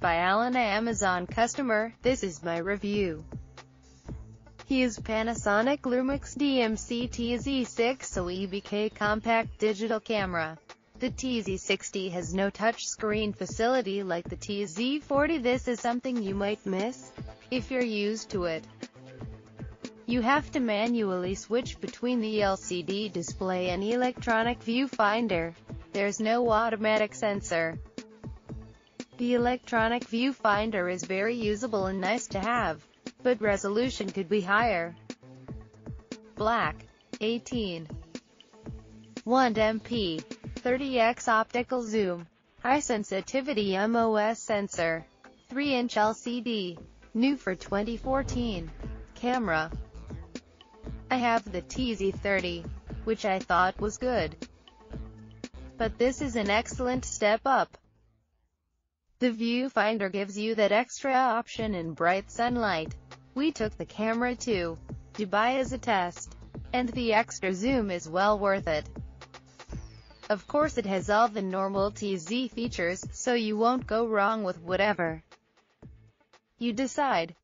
by Alan Amazon customer, this is my review. He is Panasonic Lumix DMC TZ6 EBK compact digital camera. The TZ60 has no touchscreen facility like the TZ40 this is something you might miss, if you're used to it. You have to manually switch between the LCD display and electronic viewfinder. There's no automatic sensor. The electronic viewfinder is very usable and nice to have, but resolution could be higher. Black. 18. 1 MP. 30x optical zoom. High sensitivity MOS sensor. 3-inch LCD. New for 2014. Camera. I have the TZ30, which I thought was good. But this is an excellent step up. The viewfinder gives you that extra option in bright sunlight. We took the camera to Dubai as a test, and the extra zoom is well worth it. Of course it has all the normal TZ features, so you won't go wrong with whatever you decide.